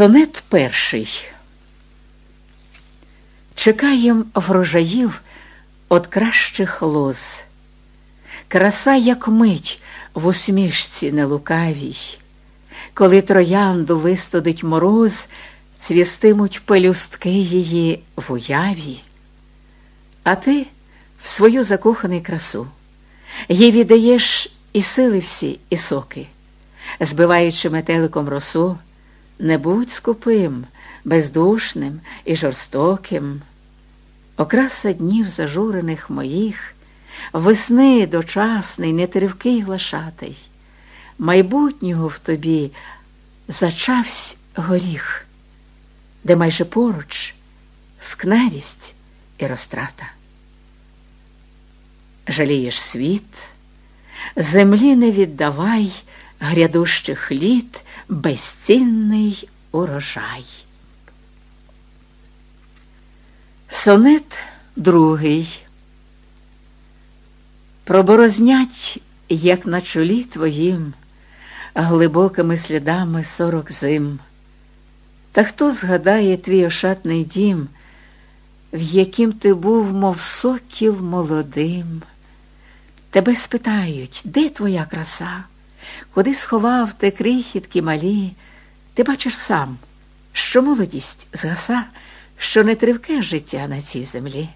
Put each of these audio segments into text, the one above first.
Сонет перший. Чекаєм врожаїв от кращих лоз. Краса, як мить в усмішці нелукавій, коли троянду вистудить мороз, цвістимуть пелюстки її в уяві. А ти в свою закохану красу їй віддаєш і сили всі, і соки, збиваючи метеликом росу. Не будь скупим, бездушним і жорстоким. Окраса днів зажурених моїх, весни дочасний, нетривкий глашатий, майбутнього в тобі зачавсь горіх, де майже поруч скнарість і розтрата. Жалієш світ, землі не віддавай грядущих літ безцінний урожай. Сонет другий. Проборознять, як на чолі твоїм, глибокими слідами сорок зим. Та хто згадає твій ошатний дім, в яким ти був, мов сокіл молодим? Тебе спитають, де твоя краса? Куди сховав ти крихітки малі, ти бачиш сам, що молодість згаса, що не тривке життя на цій землі.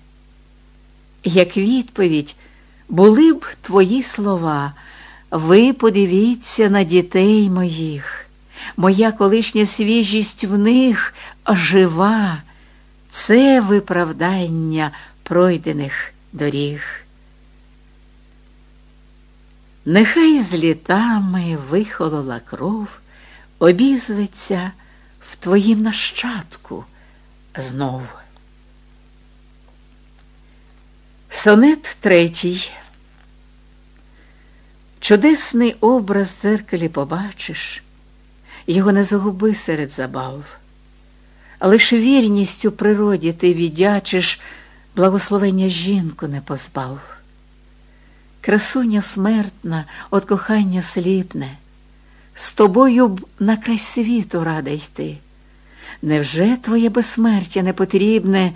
Як відповідь були б твої слова, ви подивіться на дітей моїх, моя колишня свіжість в них жива, це виправдання пройдених доріг. Нехай з літами вихолола кров, обізветься в твоїм нащадку знов. Сонет третій. Чудесний образ дзеркалі побачиш, його не загуби серед забав, лиш вірністю природі ти віддячиш, благословення жінку не позбав. Красуня смертна, от кохання сліпне, з тобою б на край світу рада йти. Невже твоє безсмертя не потрібне,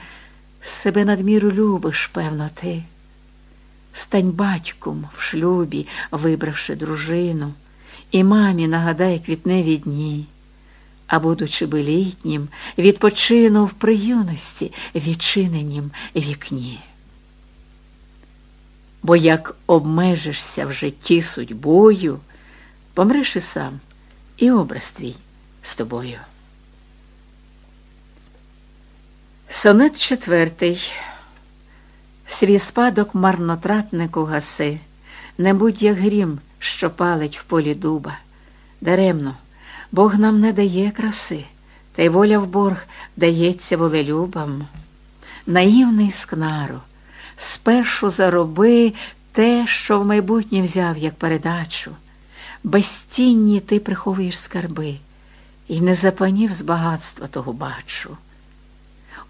себе надміру любиш, певно, ти? Стань батьком в шлюбі, вибравши дружину, і мамі нагадай квітневі дні, а будучи би літнім, відпочину в приюності відчиненім вікні бо як обмежишся в житті судьбою, помреш і сам, і образ твій з тобою. Сонет четвертий. Свій спадок марнотратнику гаси, не будь як грім, що палить в полі дуба. Даремно, Бог нам не дає краси, та й воля в борг дається волелюбам. Наївний скнару, спершу зароби те, що в майбутнє взяв як передачу. Безцінні ти приховуєш скарби, і не запанів з багатства того бачу.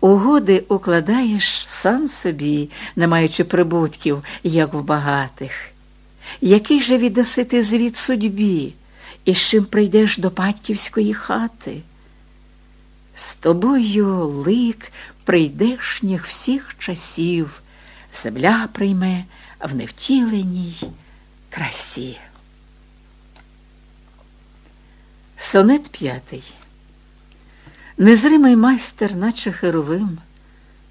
Угоди укладаєш сам собі, не маючи прибутків, як в багатих. Який же віддаси ти звіт судьбі, і з чим прийдеш до батьківської хати? З тобою лик прийдешніх всіх часів земля прийме в невтіленій красі. Сонет п'ятий. Незримий майстер, наче херовим,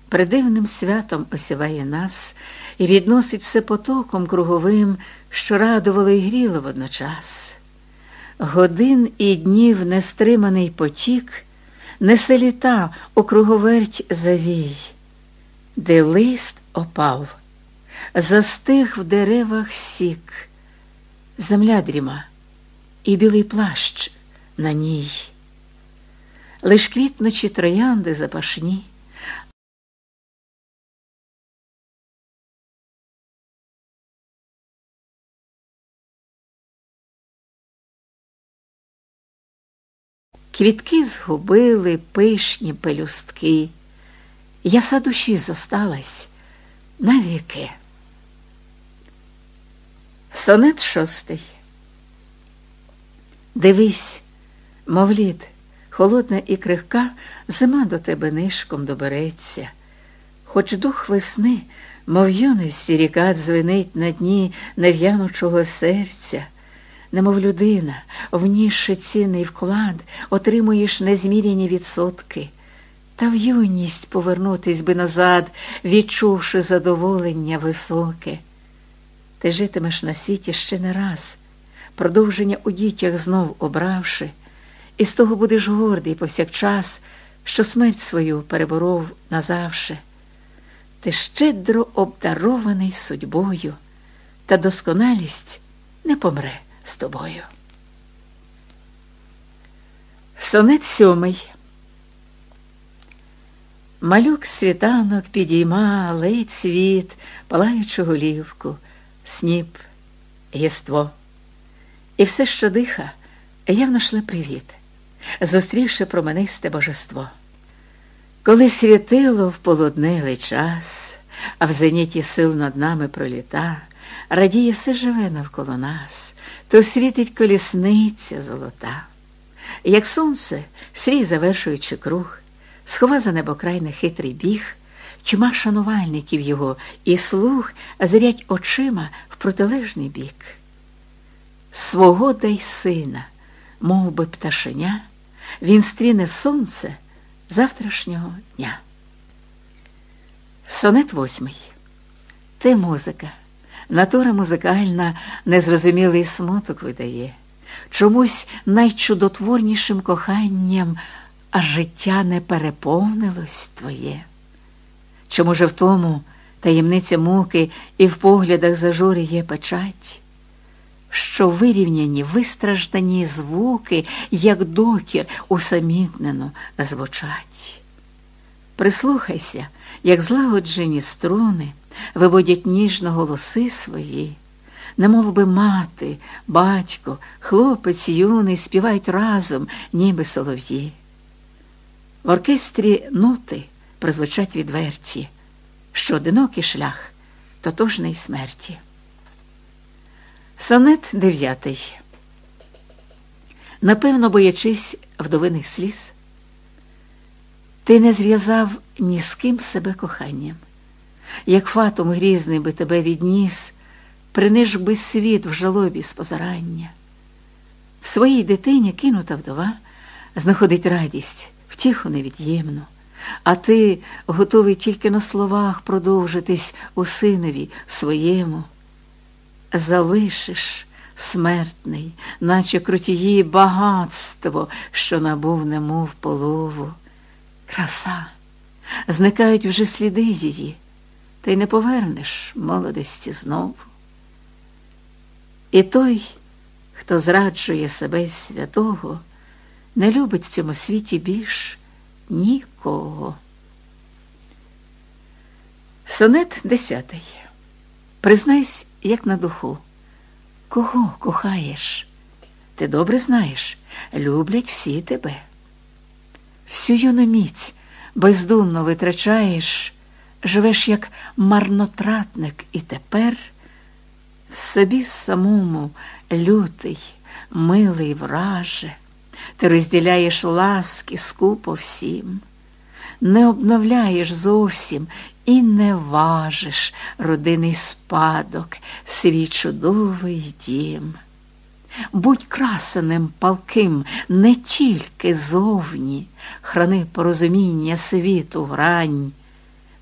придивним святом осіває нас і відносить все потоком круговим, що радувало і гріло водночас. Годин і днів нестриманий потік, несе літа у круговерть завій де лист опав, застиг в деревах сік, земля дріма і білий плащ на ній, лиш квітночі троянди запашні. Квітки згубили пишні пелюстки яса душі зосталась навіки. Сонет шостий. Дивись, мовлід, холодна і крихка, зима до тебе нишком добереться. Хоч дух весни, мов юний сірікат, звенить на дні нев'янучого серця, немов людина, внісши цінний вклад, отримуєш незміряні відсотки. Та в юність повернутись би назад, відчувши задоволення високе. Ти житимеш на світі ще не раз, продовження у дітях знов обравши, і з того будеш гордий повсякчас, що смерть свою переборов назавше. Ти щедро обдарований судьбою, та досконалість не помре з тобою. Сонет сьомий. Малюк світанок підійма, ледь світ, палаючу голівку, сніп, єство. І все, що диха, явно шле привіт, зустрівши променисте божество. Коли світило в полудневий час, а в зеніті сил над нами проліта, радіє все живе навколо нас, то світить колісниця золота. Як сонце, свій завершуючи круг, схова за небокрай нехитрий біг, чима шанувальників його і слух зрять очима в протилежний бік. Свого дай сина, мов би пташеня, він стріне сонце завтрашнього дня. Сонет восьмий. Ти музика, натура музикальна, незрозумілий смуток видає, чомусь найчудотворнішим коханням, а життя не переповнилось твоє. Чому же в тому таємниця муки і в поглядах зажури є печать? що вирівняні, вистраждані звуки, як докір, усамітнено звучать. Прислухайся, як злагоджені струни виводять ніжно голоси свої, немов би мати, батько, хлопець юний співають разом, ніби солов'ї. В оркестрі ноти прозвучать відверті, що одинокий шлях тотожний смерті. Сонет дев'ятий. Напевно, боячись вдовиних сліз, ти не зв'язав ні з ким себе коханням, як фатум грізний би тебе відніс, приниж би світ в жалобі спозарання. В своїй дитині кинута вдова знаходить радість, втіху невід'ємну, а ти готовий тільки на словах продовжитись у синові своєму залишиш смертний, наче крутії багатство, що набув немов полову. Краса, зникають вже сліди її, та й не повернеш молодості знову. І той, хто зраджує себе святого, не любить в цьому світі більш нікого. Сонет десятий. Признайся, як на духу. Кого кохаєш? Ти добре знаєш, люблять всі тебе. Всю юну міць бездумно витрачаєш, живеш як марнотратник, і тепер в собі самому лютий, милий враже, ти розділяєш ласки скупо всім, не обновляєш зовсім і не важиш родинний спадок, свій чудовий дім. Будь красеним палким не тільки зовні, храни порозуміння світу грань,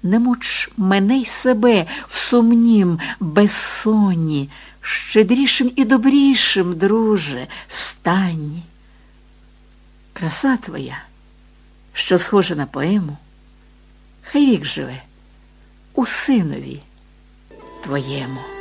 не муч мене й себе в сумнім безсонні, щедрішим і добрішим, друже, стань. Краса твоя, що схожа на поему, хай вік живе у синові твоєму.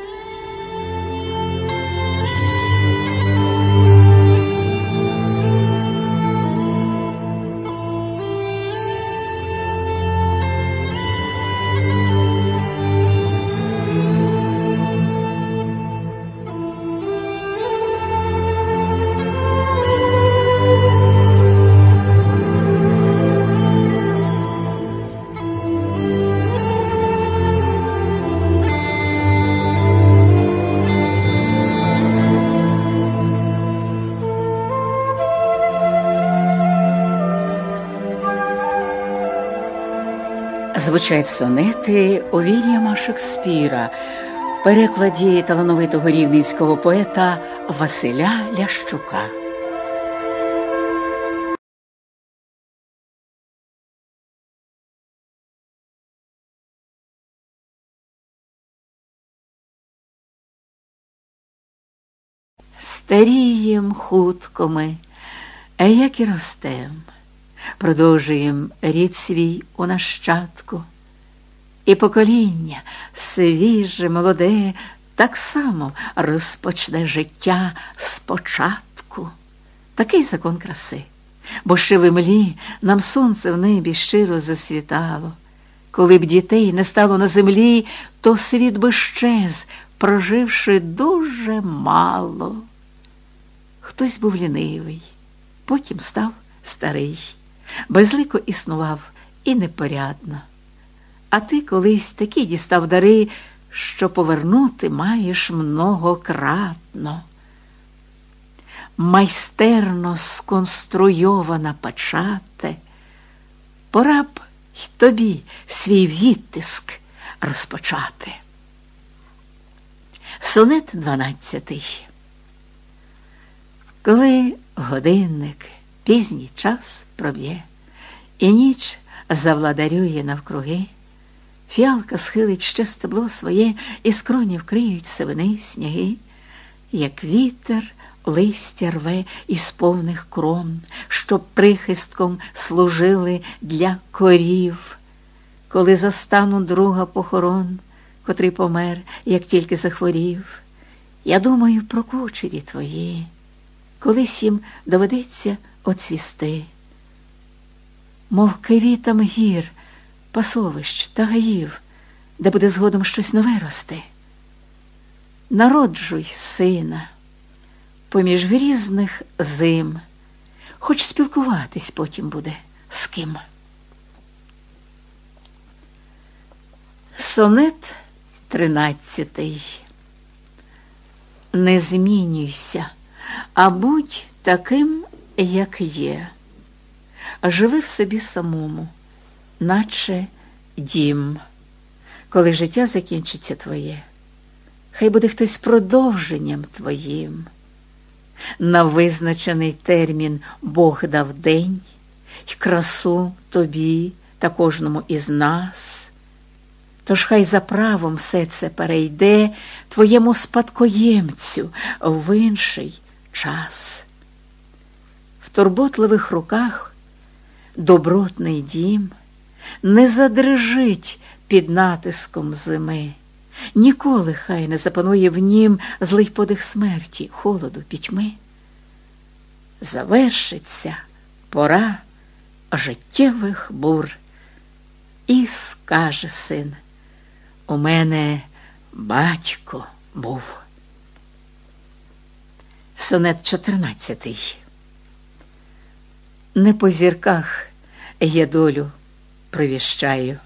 Звучать сонети у Вільяма Шекспіра в перекладі талановитого рівненського поета Василя Лящука. Старієм хутко ми, а як і ростем продовжуєм рід свій у нащадку. І покоління свіже, молоде, так само розпочне життя спочатку. Такий закон краси, бо ще в імлі нам сонце в небі щиро засвітало. Коли б дітей не стало на землі, то світ би щез, проживши дуже мало. Хтось був лінивий, потім став старий безлико існував і непорядно. А ти колись такі дістав дари, що повернути маєш многократно. Майстерно сконструйована пачате, пора б й тобі свій відтиск розпочати. Сонет дванадцятий. Коли годинник пізній час проб'є, і ніч завладарює навкруги, фіалка схилить ще стебло своє, і скроні вкриють сивини сніги, як вітер листя рве із повних крон, щоб прихистком служили для корів, коли застану друга похорон, котрий помер, як тільки захворів. Я думаю про кучері твої, колись їм доведеться оцвісти, мов квітам гір, пасовищ та гаїв, де буде згодом щось нове рости. Народжуй, сина, поміж грізних зим, хоч спілкуватись потім буде з ким. Сонет тринадцятий. Не змінюйся, а будь таким, як є, живи в собі самому, наче дім, коли життя закінчиться твоє, хай буде хтось продовженням твоїм. На визначений термін Бог дав день й красу тобі та кожному із нас. Тож хай за правом все це перейде твоєму спадкоємцю в інший час турботливих руках добротний дім не задрижить під натиском зими. Ніколи хай не запанує в нім злий подих смерті, холоду, пітьми. Завершиться пора життєвих бур, і скаже син, у мене батько був. Сонет чотирнадцятий. Не по зірках я долю провіщаю.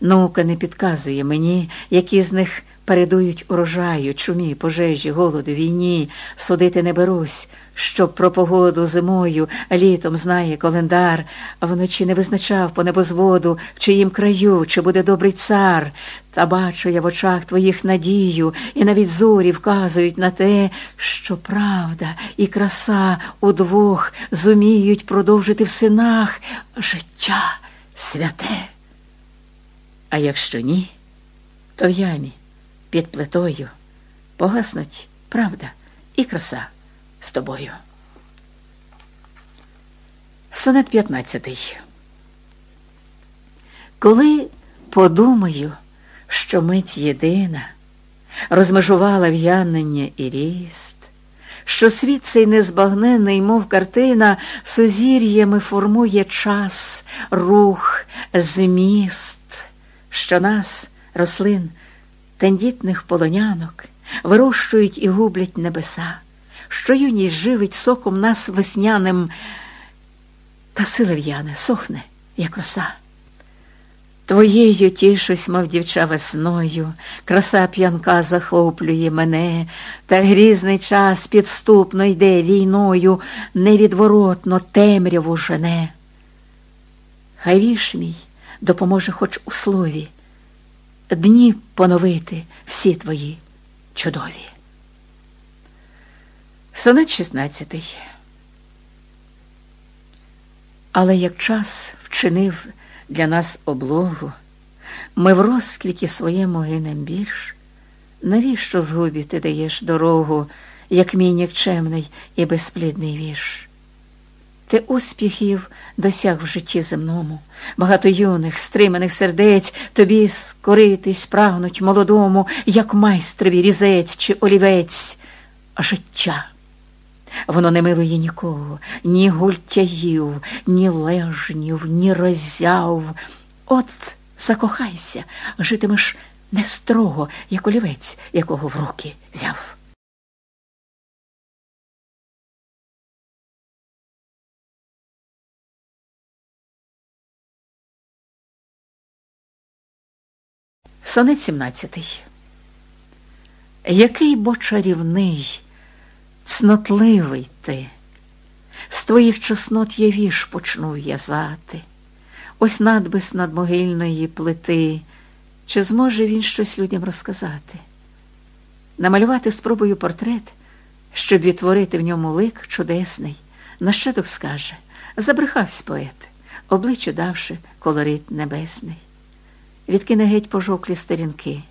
Наука не підказує мені, які з них передують урожаю, чумі, пожежі, голоду, війні, судити не берусь, щоб про погоду зимою, літом знає календар, вночі не визначав по небозводу, в чиїм краю, чи буде добрий цар. Та бачу я в очах твоїх надію, і навіть зорі вказують на те, що правда і краса удвох зуміють продовжити в синах життя святе. А якщо ні, то в ямі під плитою погаснуть правда і краса з тобою. Сонет 15 Коли подумаю, що мить єдина розмежувала в'янення і ріст, що світ цей незбагнений, мов картина, сузір'ями формує час, рух, зміст, що нас, рослин, тендітних полонянок, вирощують і гублять небеса, що юність живить соком нас весняним, та сила в'яне, сохне, як роса. Твоєю тішусь, мов дівча весною, краса п'янка захоплює мене, та грізний час підступно йде війною, невідворотно темряву жене. Хай віш мій допоможе хоч у слові, дні поновити всі твої чудові. Сонет 16. Але як час вчинив для нас облогу, ми в розквіті своєму гинем більш, навіщо згубі ти даєш дорогу, як мій нікчемний і безплідний вірш? Ти успіхів досяг в житті земному, багато юних, стриманих сердець тобі скоритись прагнуть молодому, як майстрові різець чи олівець життя. Воно не милує нікого, ні гультяїв, ні лежнів, ні роззяв. От закохайся, житимеш не строго, як олівець, якого в руки взяв. Сонет 17. Який бо чарівний, цнотливий ти, з твоїх чеснот я віж почну в'язати, ось надбис над могильної плити, чи зможе він щось людям розказати? Намалювати спробую портрет, щоб відтворити в ньому лик чудесний, нащадок скаже? Забрехавсь поет, обличчю давши колорит небесний. Відкине геть пожоклі сторінки,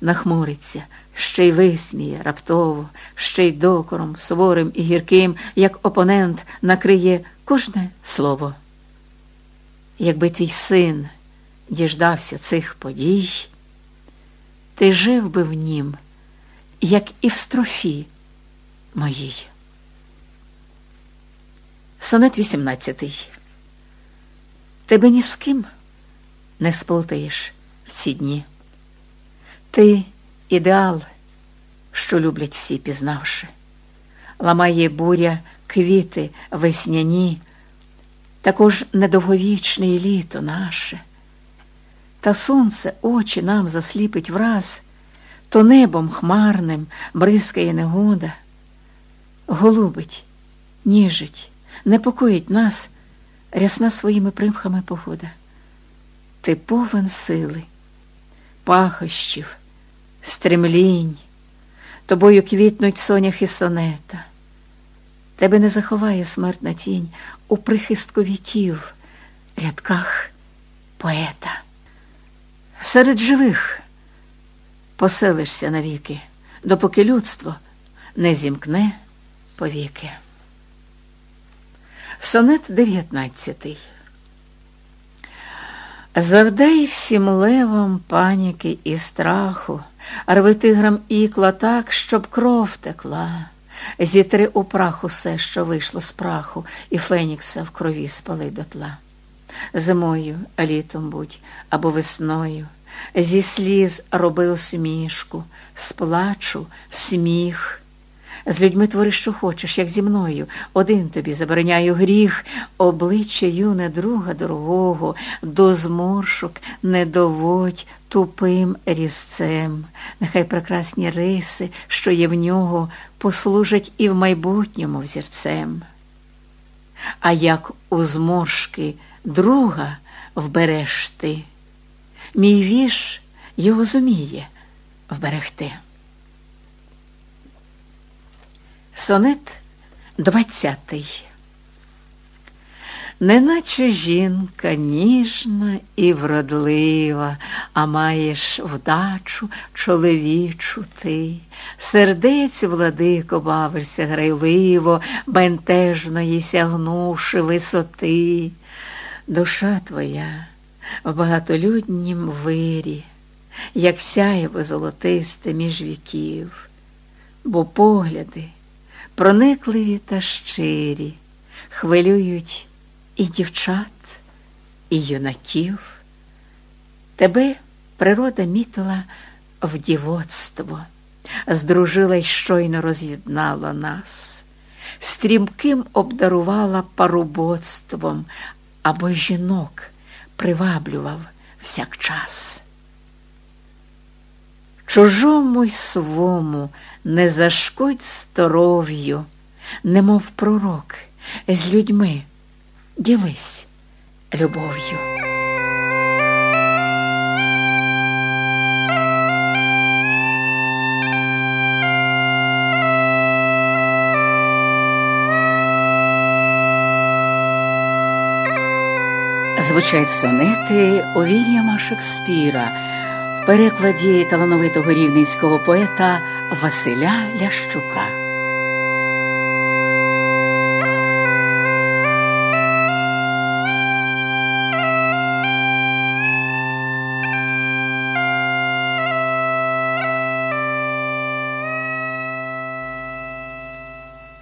нахмуриться, ще й висміє раптово, ще й докором, суворим і гірким, як опонент накриє кожне слово. Якби твій син діждався цих подій, ти жив би в нім, як і в строфі моїй. Сонет 18. Тебе ні з ким не сплутаєш в ці дні. Ти ідеал, що люблять всі пізнавши, ламає буря квіти весняні, також недовговічне літо наше. Та сонце очі нам засліпить враз, то небом хмарним бризкає негода, голубить, ніжить, непокоїть нас рясна своїми примхами погода. Ти повен сили пахощів, стремлінь, тобою квітнуть соняхи сонета. Тебе не заховає смертна тінь у прихистку віків, рядках поета. Серед живих поселишся навіки, допоки людство не зімкне повіки. Сонет дев'ятнадцятий. Завдай всім левам паніки і страху, рви тиграм ікла так, щоб кров текла, зітри у прах усе, що вийшло з праху, і фенікса в крові спали дотла. Зимою, літом будь або весною, зі сліз роби усмішку, з плачу сміх. З людьми твори, що хочеш, як зі мною. Один тобі забороняю гріх, обличчя юне друга дорогого, до зморшок не доводь тупим різцем. Нехай прекрасні риси, що є в нього, послужать і в майбутньому взірцем. А як у зморшки друга вбереш ти, мій віж його зуміє вберегти. Сонет двадцятий. Неначе жінка ніжна і вродлива, а маєш вдачу чоловічу ти, сердець, владико, бавишся грайливо, бентежної сягнувши висоти. Душа твоя в багатолюднім вирі, як сяєво золотисте між віків, бо погляди проникливі та щирі, хвилюють і дівчат, і юнаків. Тебе природа мітила в дівоцтво, здружила й щойно роз'єднала нас, стрімким обдарувала парубоцтвом або жінок приваблював всякчас чужому й свому не зашкодь здоров'ю, немов пророк з людьми, ділись любов'ю. Звучать сонети Овільяма Шекспіра перекладі талановитого рівненського поета Василя Лящука.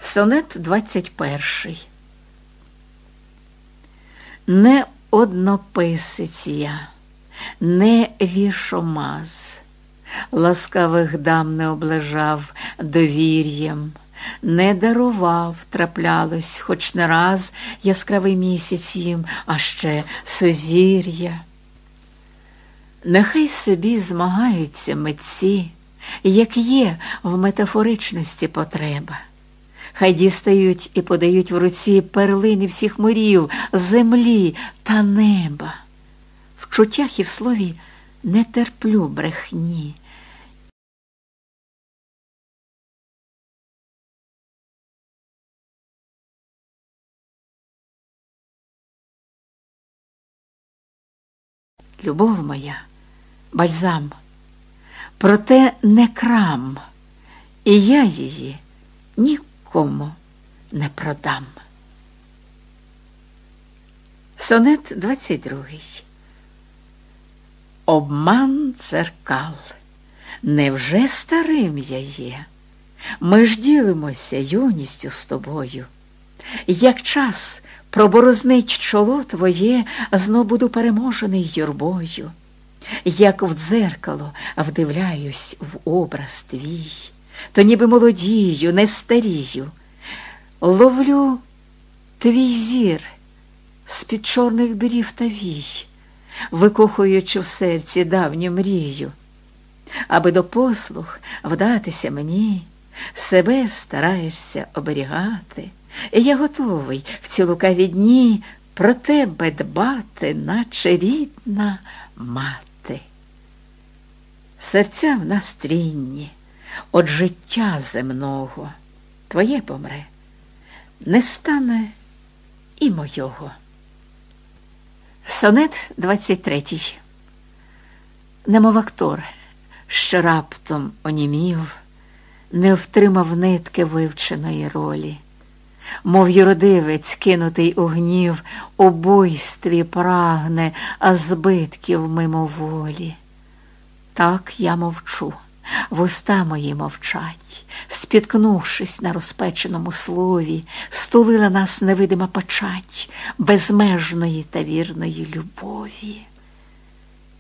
Сонет 21 Не однописець я, не вішомаз, ласкавих дам не облажав довір'ям, не дарував, траплялось, хоч не раз яскравий місяць їм, а ще сузір'я. Нехай собі змагаються митці, як є в метафоричності потреба. Хай дістають і подають в руці перлини всіх морів, землі та неба. В чуттях і в слові не терплю брехні. Любов моя, бальзам, проте не крам, і я її нікому не продам. Сонет 22 Обман дзеркал. Невже старим я є? Ми ж ділимося юністю з тобою. Як час проборознить чоло твоє, знов буду переможений юрбою. Як в дзеркало вдивляюсь в образ твій, то ніби молодію, не старію. Ловлю твій зір з-під чорних брів та вій, викохуючи в серці давню мрію, аби до послуг вдатися мені, себе стараєшся оберігати. І я готовий в ці лукаві дні про тебе дбати, наче рідна мати. Серця в нас трінні, от життя земного, твоє помре, не стане і мойого. Сонет 23 Немов актор, що раптом онімів, не втримав нитки вивченої ролі. Мов юродивець, кинутий у гнів, у буйстві прагне, а збитків мимоволі. Так я мовчу, вуста мої мовчать, спіткнувшись на розпеченому слові, стулила нас невидима печать безмежної та вірної любові.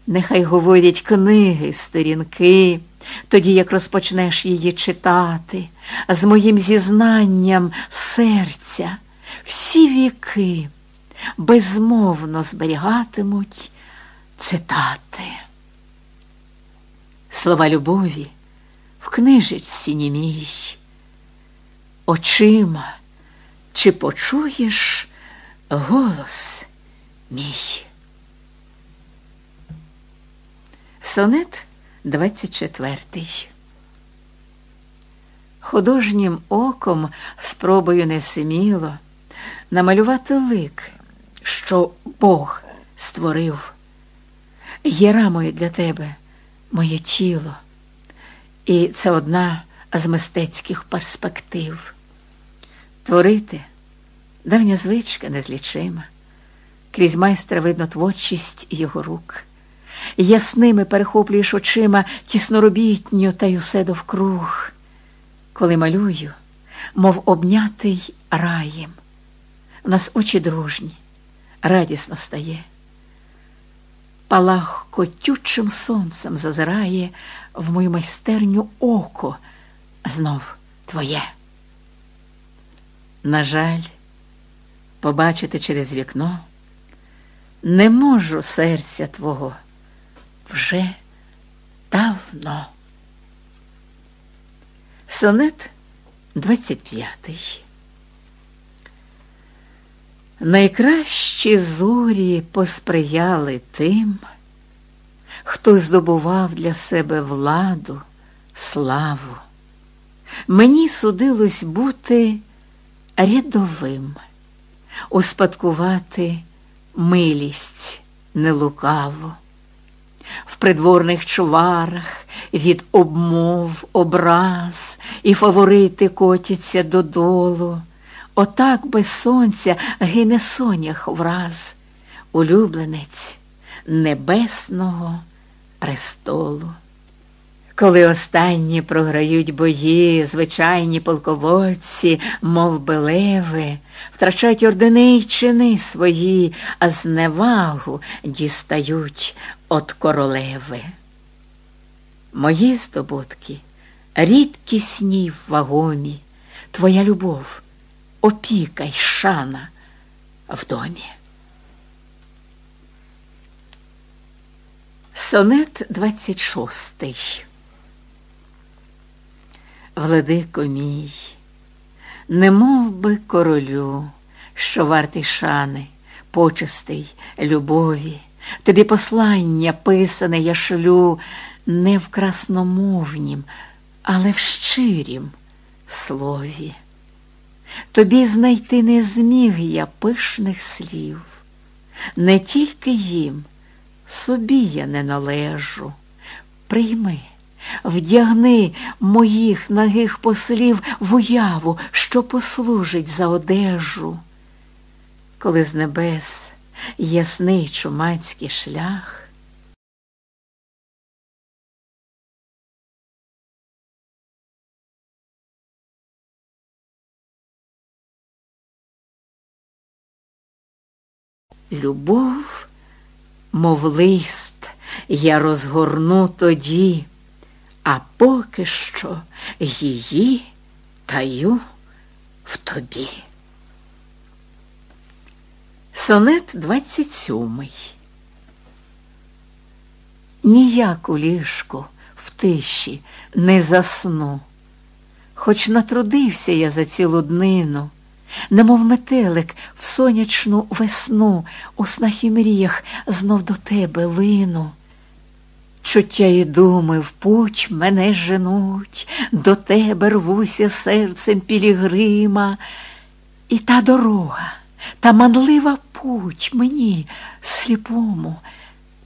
Нехай говорять книги, сторінки, тоді як розпочнеш її читати, з моїм зізнанням серця всі віки безмовно зберігатимуть цитати. Слова любові в книжечці німій, очима чи почуєш голос мій. Сонет 24 Художнім оком спробую несміло намалювати лик, що Бог створив. Є рамою для тебе моє тіло, і це одна з мистецьких перспектив. Творити давня звичка незлічима, крізь майстра видно творчість його рук ясними перехоплюєш очима тісноробітню та й усе довкруг. Коли малюю, мов обнятий раєм, у нас очі дружні, радісно стає. Палах котючим сонцем зазирає в мою майстерню око знов твоє. На жаль, побачити через вікно не можу серця твого вже давно. Сонет 25 Найкращі зорі посприяли тим, хто здобував для себе владу, славу. Мені судилось бути рядовим, успадкувати милість не лукаву. В придворних чварах від обмов, образ і фаворити котяться додолу. Отак без сонця гине сонях враз, улюбленець небесного престолу. Коли останні програють бої, звичайні полководці, мов белеви, втрачають ордени й чини свої, а зневагу дістають от королеви. Мої здобутки рідкісні в вагомі, твоя любов, опіка й шана в домі. Сонет 26 Владико мій, не мов би королю, що вартий шани, почестей, любові, тобі послання писане я шлю не в красномовнім, але в щирім слові. Тобі знайти не зміг я пишних слів, не тільки їм, собі я не належу. Прийми. Вдягни моїх нагих послів в уяву, що послужить за одежу. Коли з небес ясний чумацький шлях, Любов, мов лист, я розгорну тоді а поки що її таю в тобі. Сонет 27 Ніяк у ліжку в тиші не засну, хоч натрудився я за цілу днину, немов метелик в сонячну весну, у снах і мріях знов до тебе лину. Чуття і думи в путь мене женуть, до тебе рвуся серцем пілігрима, і та дорога, та манлива путь мені сліпому,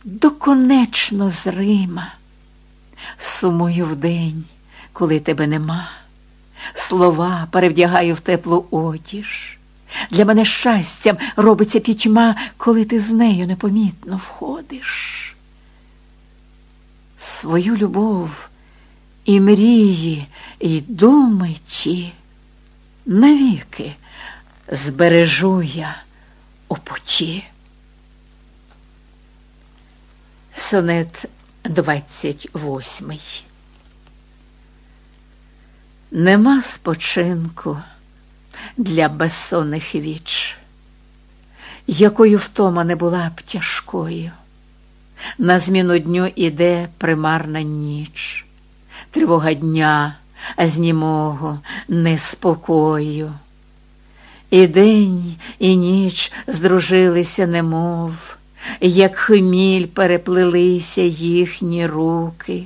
доконечно зрима. Сумую вдень, коли тебе нема, слова перевдягаю в теплу одіж. Для мене щастям робиться пітьма, коли ти з нею непомітно входиш свою любов і мрії, і думи ті навіки збережу я у путі. Сонет 28 Нема спочинку для безсонних віч, якою втома не була б тяжкою. На зміну дню іде примарна ніч, тривога дня, а знімого неспокою. І день, і ніч здружилися, немов, як хміль переплилися їхні руки.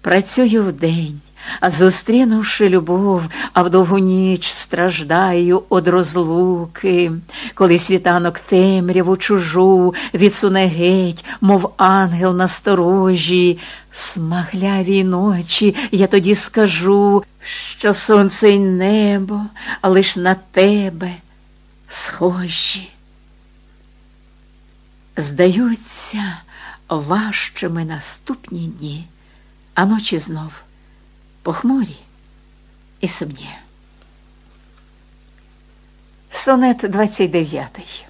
Працюю вдень, зустрінувши любов, а в довгу ніч страждаю од розлуки, коли світанок темряву чужу відсуне геть, мов ангел на сторожі, смаглявій ночі я тоді скажу, що сонце й небо лиш на тебе схожі. Здаються важчими наступні дні, а ночі знов похмурі і сумні. Сонет 29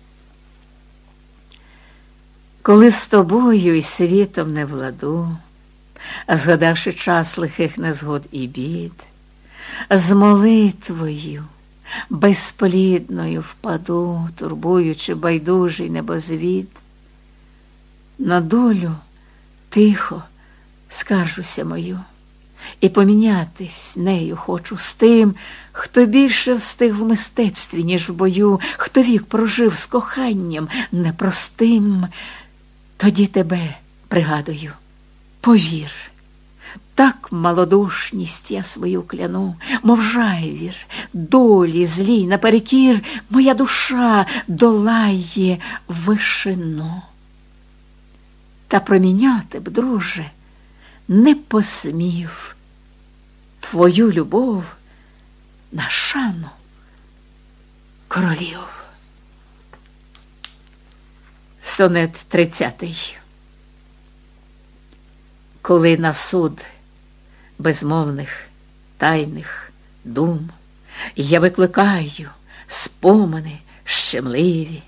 Коли з тобою і світом не владу, згадавши час лихих незгод і бід, з молитвою безплідною впаду, турбуючи байдужий небозвід, на долю тихо скаржуся мою і помінятись нею хочу з тим, хто більше встиг в мистецтві, ніж в бою, хто вік прожив з коханням непростим. Тоді тебе пригадую, повір, Так малодушність я свою кляну, мов жайвір, долі злій наперекір, моя душа долає вишину. Та проміняти б, друже, не посмів твою любов на шану королів. Сонет тридцятий. Коли на суд безмовних тайних дум я викликаю спомини щемливі,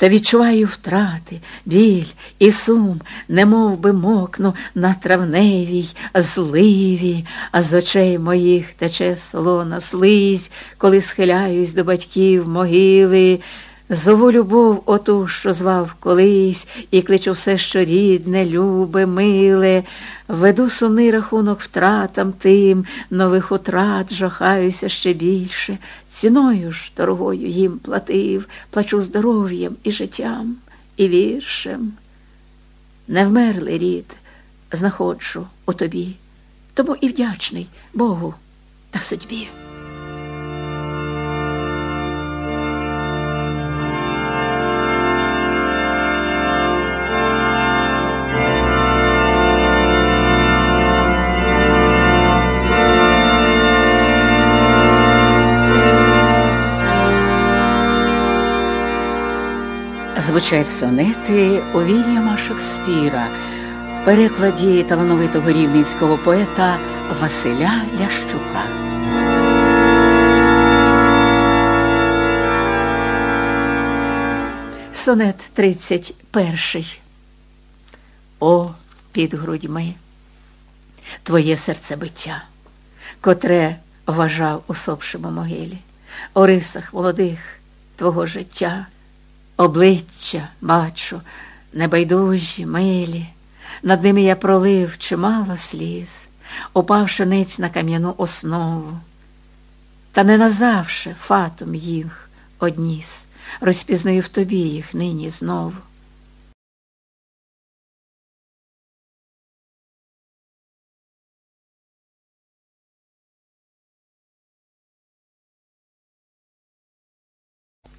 то відчуваю втрати, біль і сум, немов би мокну на травневій зливі, а з очей моїх тече солона слизь, коли схиляюсь до батьків могили. Зову любов оту, що звав колись, і кличу все, що рідне, любе, миле, веду сумний рахунок втратам тим, нових утрат жахаюся ще більше. Ціною ж дорогою їм платив, плачу здоров'ям і життям, і віршем. Не вмерлий рід знаходжу у тобі, тому і вдячний Богу та судьбі. Звучать сонети Вільяма Шекспіра в перекладі талановитого рівненського поета Василя Лящука. Сонет 31. О, під грудьми, твоє серцебиття, котре вважав усопшому могилі, о рисах молодих твого життя обличчя бачу, небайдужі, милі, над ними я пролив чимало сліз, упавши ниць на кам'яну основу, та не назавше фатом їх одніс, розпізнаю в тобі їх нині знову.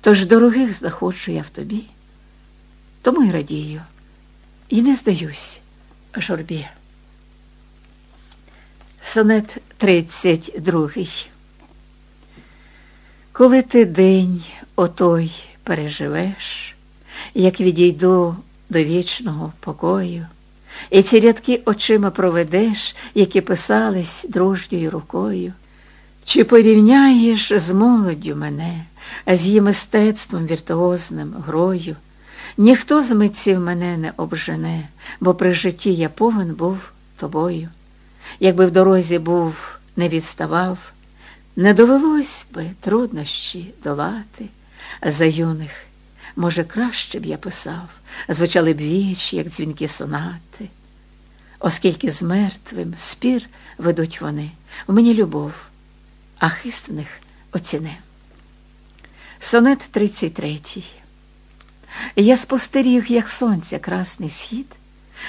Тож дорогих знаходжу я в тобі, тому й радію, і не здаюсь журбі. Сонет 32 Коли ти день отой переживеш, як відійду до вічного покою, і ці рядки очима проведеш, які писались дружньою рукою, чи порівняєш з молоддю мене? З її мистецтвом віртуозним, грою. Ніхто з митців мене не обжене, бо при житті я повен був тобою. Якби в дорозі був, не відставав, не довелось би труднощі долати, за юних, може, краще б я писав, звучали б вічі, як дзвінки сонати, оскільки з мертвим спір ведуть вони, в мені любов, а хист в них оціне. Сонет 33. Я спостеріг, як сонця красний схід,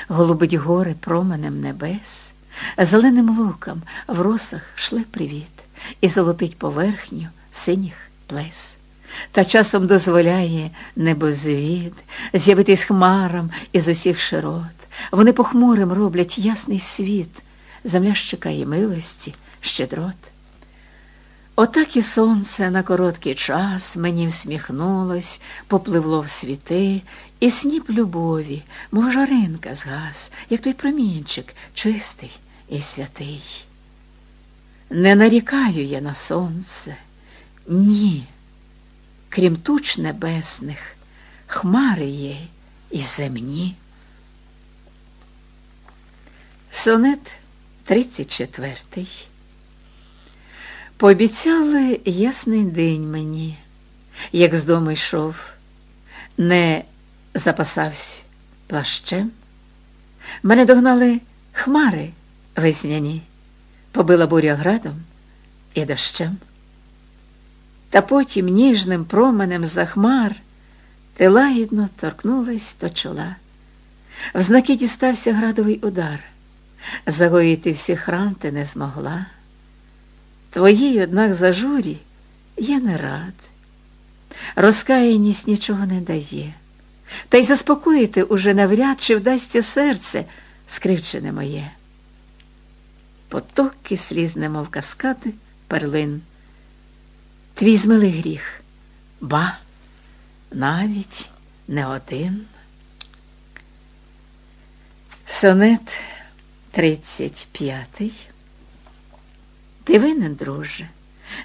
голубить гори променем небес, зеленим луком в росах шле привіт, і золотить поверхню синіх плес. Та часом дозволяє небозвід з'явитись хмарам із усіх широт. Вони похмурим роблять ясний світ, земля щекає милості, щедрот. Отак і сонце на короткий час мені всміхнулось, попливло в світи, і сніп любові, мов жаринка згас, як той промінчик, чистий і святий. Не нарікаю я на сонце, ні, крім туч небесних, хмари є і земні. Сонет тридцять четвертий. Пообіцяли ясний день мені, як з дому йшов, не запасався плащем. Мене догнали хмари весняні, побила буря градом і дощем. Та потім ніжним променем за хмар ти лагідно торкнулась до чола. В знаки дістався градовий удар, загоїти всіх ран ти не змогла. Твоїй, однак, зажурі я не рад. Розкаяність нічого не дає, та й заспокоїти уже навряд чи вдасться серце, скривчене моє. Потоки сліз, немов каскади, перлин. Твій змилий гріх, ба, навіть не один. Сонет 35. Ти винен, друже,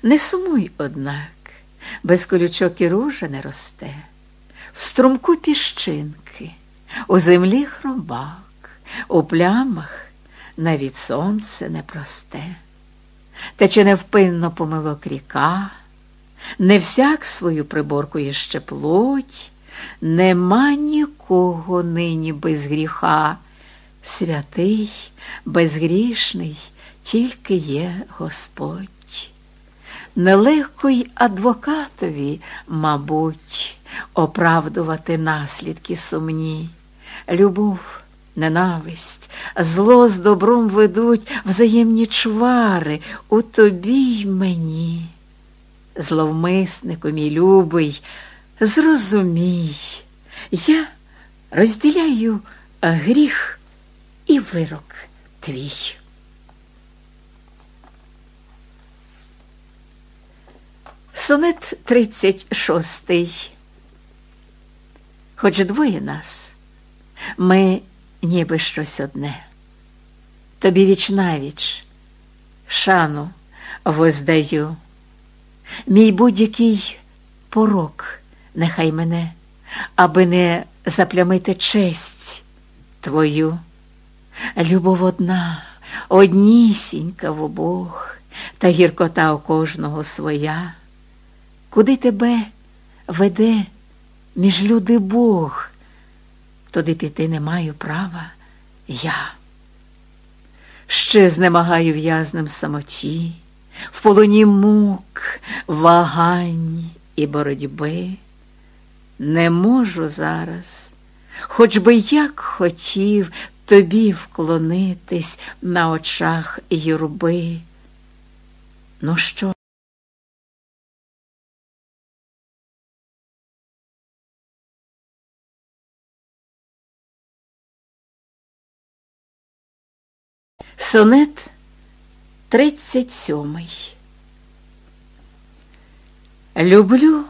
не сумуй, однак, без колючок і ружа не росте, в струмку піщинки, у землі хробак, у плямах навіть сонце не просте. Тече невпинно помилок ріка, не всяк свою приборку іще плоть, нема нікого нині без гріха. Святий, безгрішний, тільки є Господь. Нелегко й адвокатові, мабуть, оправдувати наслідки сумні. Любов, ненависть, зло з добром ведуть взаємні чвари у тобі й мені. Зловмиснику, мій любий, зрозумій, я розділяю гріх і вирок твій. Сонет 36. Хоч двоє нас, ми ніби щось одне. Тобі віч шану воздаю, мій будь-який порок нехай мене, аби не заплямити честь твою. Любов одна, однісінька в обох, та гіркота у кожного своя. Куди тебе веде між люди Бог, туди піти не маю права я. Ще знемагаю в'язнем самоті, в полоні мук, вагань і боротьби. Не можу зараз, хоч би як хотів тобі вклонитись на очах юрби. Ну що? Сонет 37 Люблю,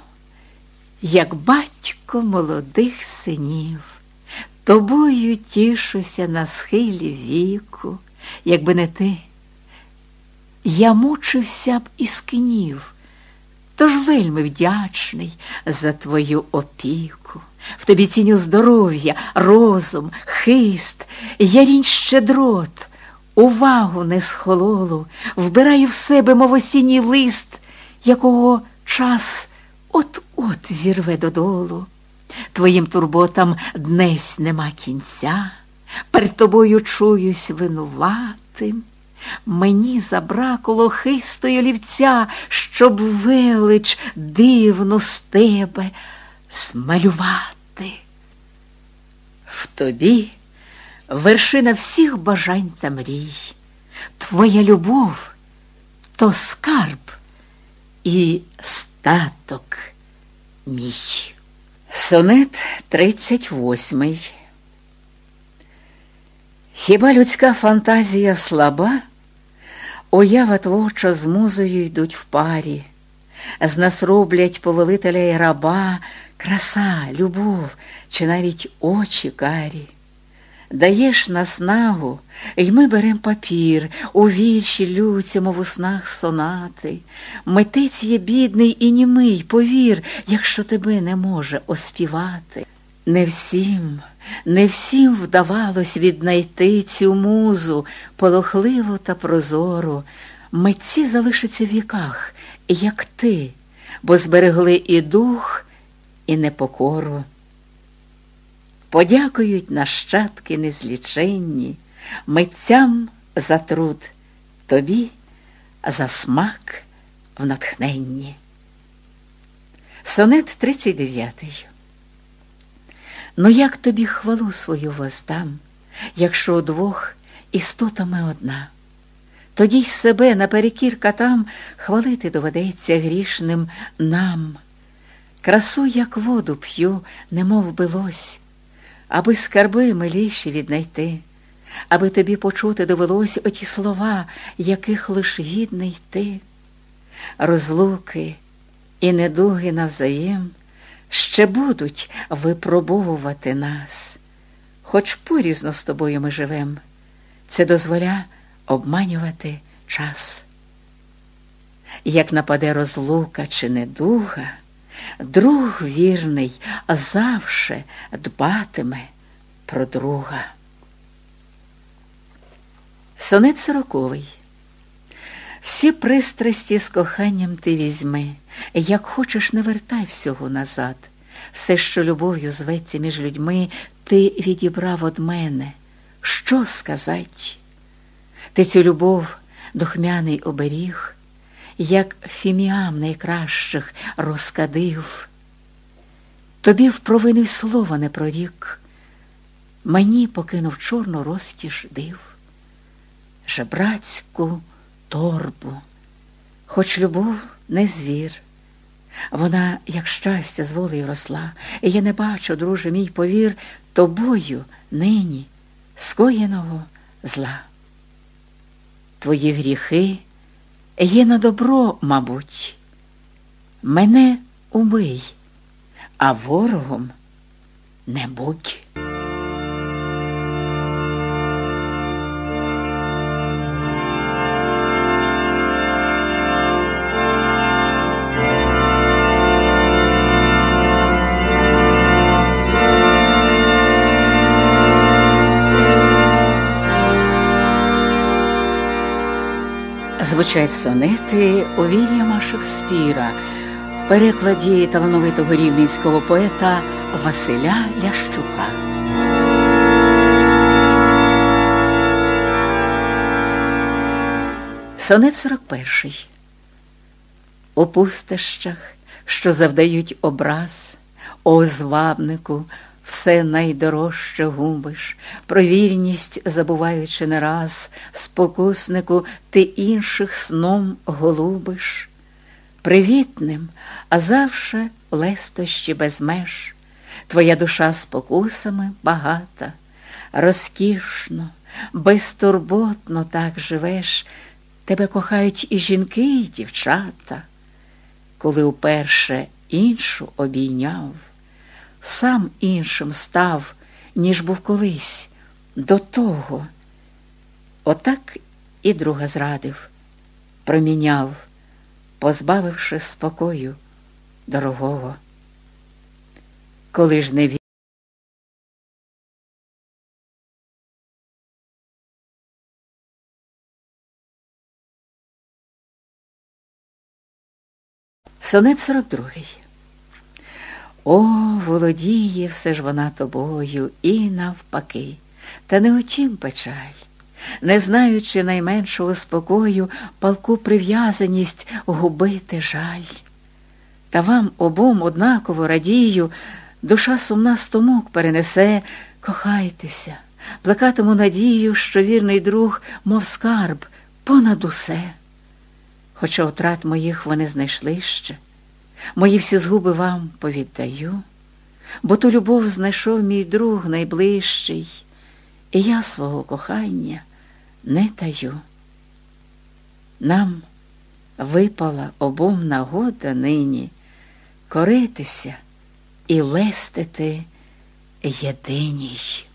як батько молодих синів, тобою тішуся на схилі віку, якби не ти, я мучився б і скнів, тож вельми вдячний за твою опіку. В тобі ціню здоров'я, розум, хист, ярінь щедрот увагу не схололу, вбираю в себе, мов осінній лист, якого час от-от зірве додолу. Твоїм турботам днесь нема кінця, перед тобою чуюсь винуватим. Мені забракло хистої олівця, щоб велич дивну з тебе смалювати. В тобі вершина всіх бажань та мрій. Твоя любов то скарб і статок мій. Сонет 38. Хіба людська фантазія слаба? Уява творча з музою йдуть в парі, з нас роблять повелителя і раба, краса, любов чи навіть очі карі даєш наснагу, й ми берем папір, у вірші люцямо в уснах сонати. Митець є бідний і німий, повір, якщо тебе не може оспівати. Не всім, не всім вдавалось віднайти цю музу полохливу та прозору. Митці залишаться в віках, як ти, бо зберегли і дух, і непокору. Подякують нащадки незліченні, митцям за труд, тобі за смак в натхненні. Сонет 39. Ну, як тобі хвалу свою воздам, якщо удвох істотами одна. Тоді й себе наперекір катам хвалити доведеться грішним нам. Красу, як воду п'ю, немов билось, аби скарби миліші віднайти, аби тобі почути довелось оті слова, яких лиш гідний ти. Розлуки і недуги навзаєм ще будуть випробовувати нас, хоч порізно з тобою ми живем, це дозволя обманювати час. Як нападе розлука чи недуга, друг вірний завше дбатиме про друга. Сонет сороковий. Всі пристрасті з коханням ти візьми, як хочеш, не вертай всього назад. Все, що любов'ю зветься між людьми, ти відібрав од мене. Що сказать? Ти цю любов духмяний оберіг, як фіміам найкращих розкадив. Тобі в провину й слова не прорік, мені покинув чорну розкіш див, жебрацьку торбу, хоч любов не звір. Вона, як щастя, з волею росла, і я не бачу, друже мій повір, тобою нині скоєного зла. Твої гріхи є на добро, мабуть, мене убий, а ворогом не будь. Звучать сонети у Вільяма Шекспіра в перекладі талановитого рівненського поета Василя Лящука. Сонет 41. У пустощах, що завдають образ, о звабнику, все найдорожче губиш, про вірність забуваючи не раз, спокуснику ти інших сном голубиш. Привітним, а завше лестощі без меж, твоя душа спокусами багата, розкішно, безтурботно так живеш, тебе кохають і жінки, і дівчата, коли уперше іншу обійняв сам іншим став, ніж був колись до того. Отак і друга зрадив, проміняв, позбавивши спокою дорогого. Коли ж не ві... Сонет 42 о, володіє все ж вона тобою і навпаки, та не очим печаль, не знаючи найменшого спокою, палку прив'язаність губити жаль. Та вам обом однаково радію, душа сумна стомок перенесе, кохайтеся, плекатиму надію, що вірний друг, мов скарб, понад усе. Хоча втрат моїх вони знайшли ще. Мої всі згуби вам повіддаю, бо ту любов знайшов мій друг найближчий, і я свого кохання не таю. Нам випала обом нагода нині коритися і лестити єдиній.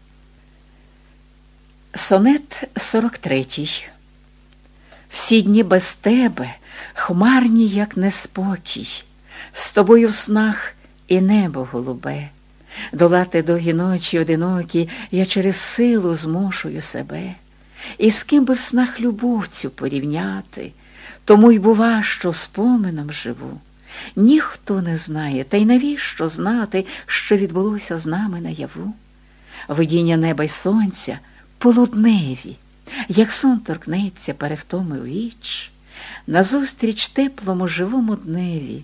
Сонет 43 Всі дні без тебе хмарні, як неспокій з тобою в снах і небо голубе, долати довгі ночі одинокі, я через силу змушую себе, і з ким би в снах любов цю порівняти, тому й бува, що спомином живу. Ніхто не знає, та й навіщо знати, що відбулося з нами наяву? Видіння неба й сонця полудневі, як сон торкнеться перевтоми віч, назустріч теплому живому дневі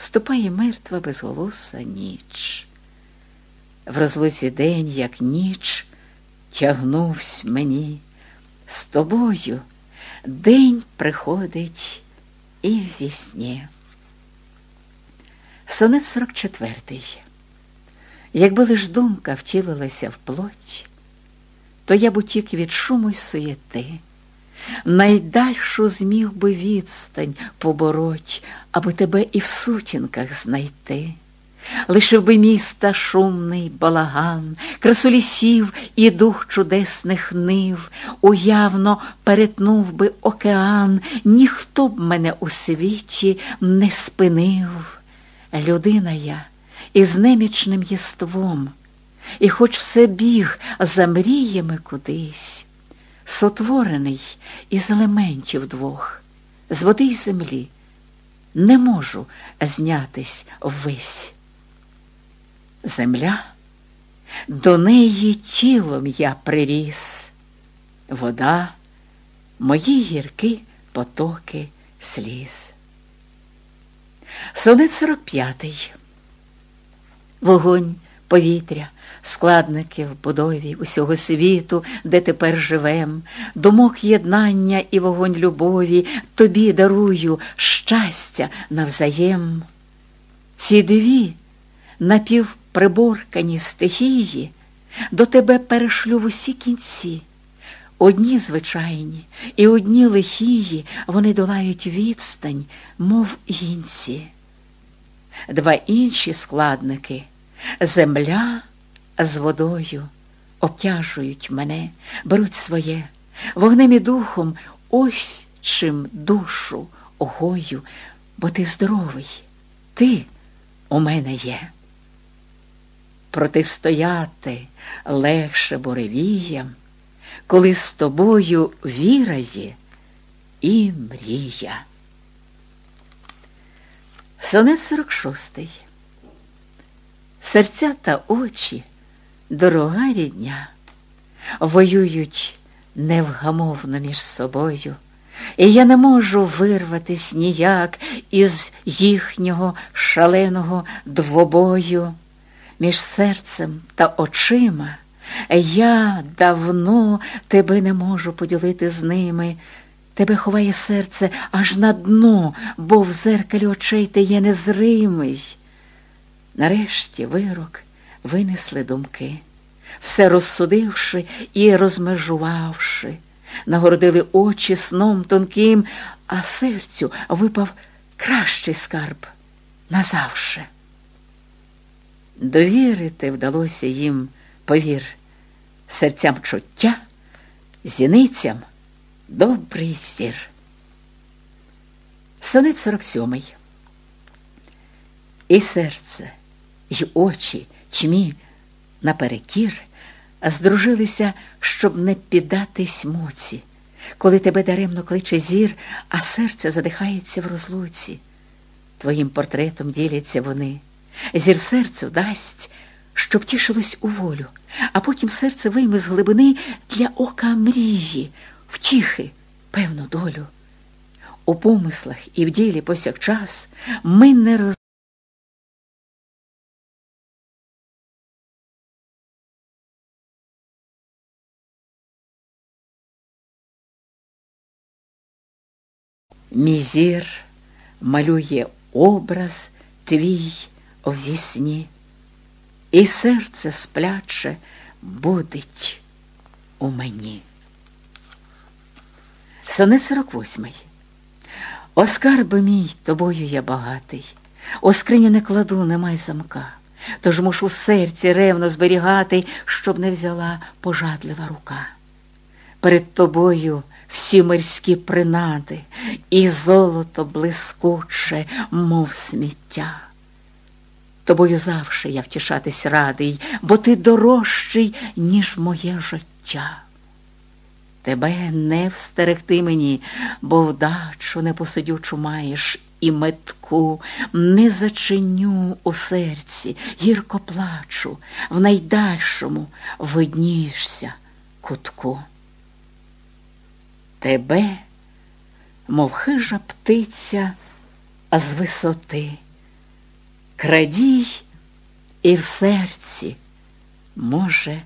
ступає мертва безголоса ніч. В розлуці день, як ніч, тягнувсь мені, з тобою день приходить і в вісні. Сонет 44. Якби лиш думка втілилася в плоть, то я б утік від шуму й суєти, найдальшу зміг би відстань побороть, аби тебе і в сутінках знайти. Лишив би міста шумний балаган, красу лісів і дух чудесних нив, уявно перетнув би океан, ніхто б мене у світі не спинив. Людина я із немічним єством, і хоч все біг за мріями кудись, сотворений із елементів двох, з води й землі, не можу знятись ввесь. Земля, до неї тілом я приріс, вода, мої гіркі потоки сліз. Сонет 45. Вогонь, повітря, складники в будові усього світу, де тепер живем, думок єднання і вогонь любові, тобі дарую щастя навзаєм. Ці дві напівприборкані стихії до тебе перешлю в усі кінці. Одні звичайні і одні лихії вони долають відстань, мов гінці. Два інші складники земля з водою обтяжують мене, беруть своє, вогнем і духом ось чим душу огою, бо ти здоровий, ти у мене є. Протистояти легше буревіям, коли з тобою віра є і мрія. Сонет 46. Серця та очі, дорога рідня, воюють невгамовно між собою, і я не можу вирватись ніяк із їхнього шаленого двобою. Між серцем та очима я давно тебе не можу поділити з ними. Тебе ховає серце аж на дно, бо в зеркалі очей ти є незримий. Нарешті вирок винесли думки, все розсудивши і розмежувавши, нагородили очі сном тонким, а серцю випав кращий скарб назавше. Довірити вдалося їм, повір, серцям чуття, зіницям добрий зір. Сонет 47. І серце, й очі чмі наперекір здружилися, щоб не піддатись муці, коли тебе даремно кличе зір, а серце задихається в розлуці. Твоїм портретом діляться вони. Зір серцю дасть, щоб тішилось у волю, а потім серце вийме з глибини для ока мрії, втіхи, певну долю. У помислах і в ділі посякчас ми не роз. Мій зір малює образ твій в вісні, і серце спляче будить у мені. Сонет 48. О скарби мій, тобою я багатий, о скриню не кладу, немай замка, тож мушу серці ревно зберігати, щоб не взяла пожадлива рука. Перед тобою всі мирські принади, і золото блискуче, мов сміття. Тобою завше я втішатись радий, бо ти дорожчий, ніж моє життя. Тебе не встерегти мені, бо вдачу непосидючу маєш і метку, не зачиню у серці, гірко плачу, в найдальшому виднієшся кутку. Тебе, мов хижа птиця, з висоти, крадій і в серці може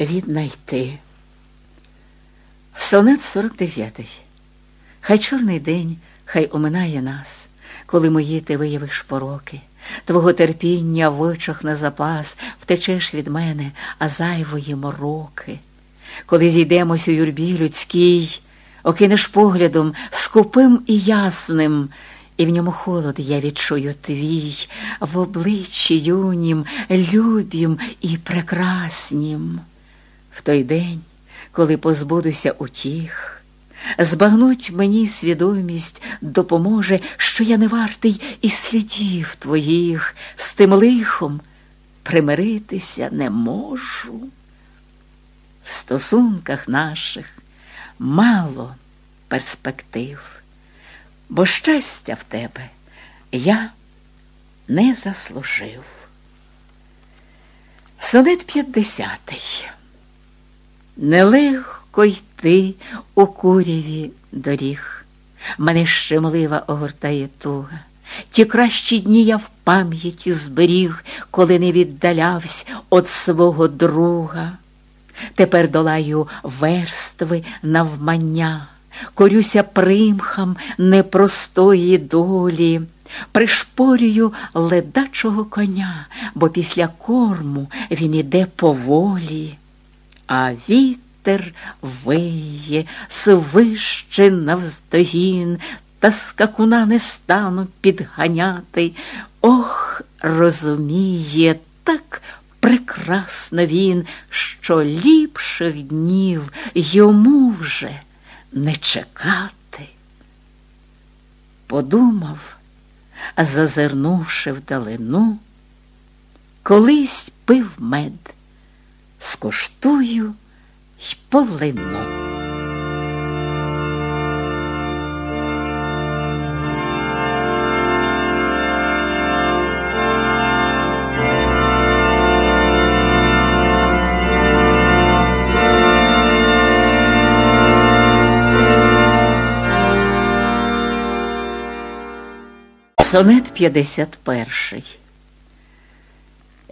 віднайти. Сонет 49. Хай чорний день, хай оминає нас, коли мої ти виявиш пороки. Твого терпіння вичахне запас, втечеш від мене, а зайвої мороки. Коли зійдемось у юрбі людській, окинеш поглядом скупим і ясним, і в ньому холод я відчую твій в обличчі юнім, любім і прекраснім. В той день, коли позбудуся утіх, збагнуть мені свідомість допоможе, що я не вартий і слідів твоїх, з тим лихом примиритися не можу. В стосунках наших мало перспектив, бо щастя в тебе я не заслужив. Сонет п'ятдесятий. Нелегко йти у куряві доріг. Мене щемлива огортає туга. Ті кращі дні я в пам'яті зберіг, коли не віддалявсь від свого друга. Тепер долаю верстви навмання, корюся примхам непростої долі, пришпорюю ледачого коня, бо після корму він іде поволі, а вітер виє, свище навздогін, та скакуна не стану підганяти. Ох, розуміє, так прекрасно він, що ліпших днів йому вже не чекати. Подумав, зазирнувши вдалину, колись пив мед, скуштую й полину. Сонет 51.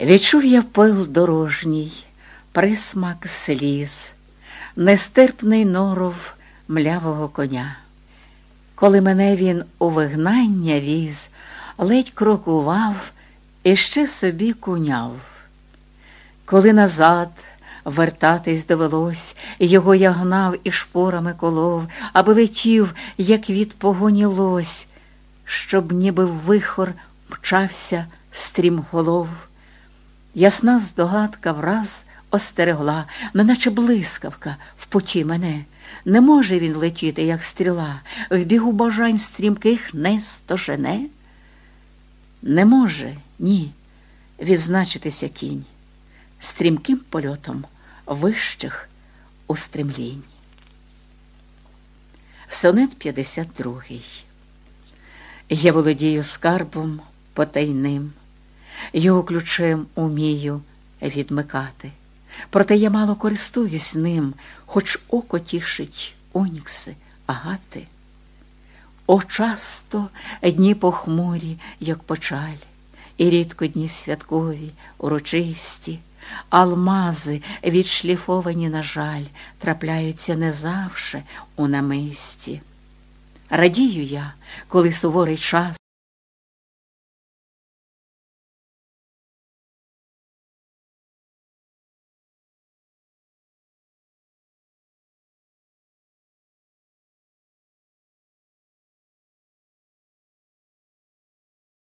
Відчув я пил дорожній, присмак сліз, нестерпний норов млявого коня. Коли мене він у вигнання віз, ледь крокував і ще собі куняв. Коли назад вертатись довелось, його я гнав і шпорами колов, аби летів, як від погоні лось, щоб ніби вихор мчався стрімголов. Ясна здогадка враз остерегла, неначе блискавка в путі мене. Не може він летіти, як стріла, в бігу бажань стрімких не стожене. Не може, ні, відзначитися кінь стрімким польотом вищих устремлінь. Сонет 52 Я володію скарбом потайним, його ключем умію відмикати. Проте я мало користуюсь ним, хоч око тішить онікси, агати. О, часто дні похмурі, як почаль, і рідко дні святкові, урочисті, алмази, відшліфовані, на жаль, трапляються не завше у намисті. Радію я, коли суворий час